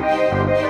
Música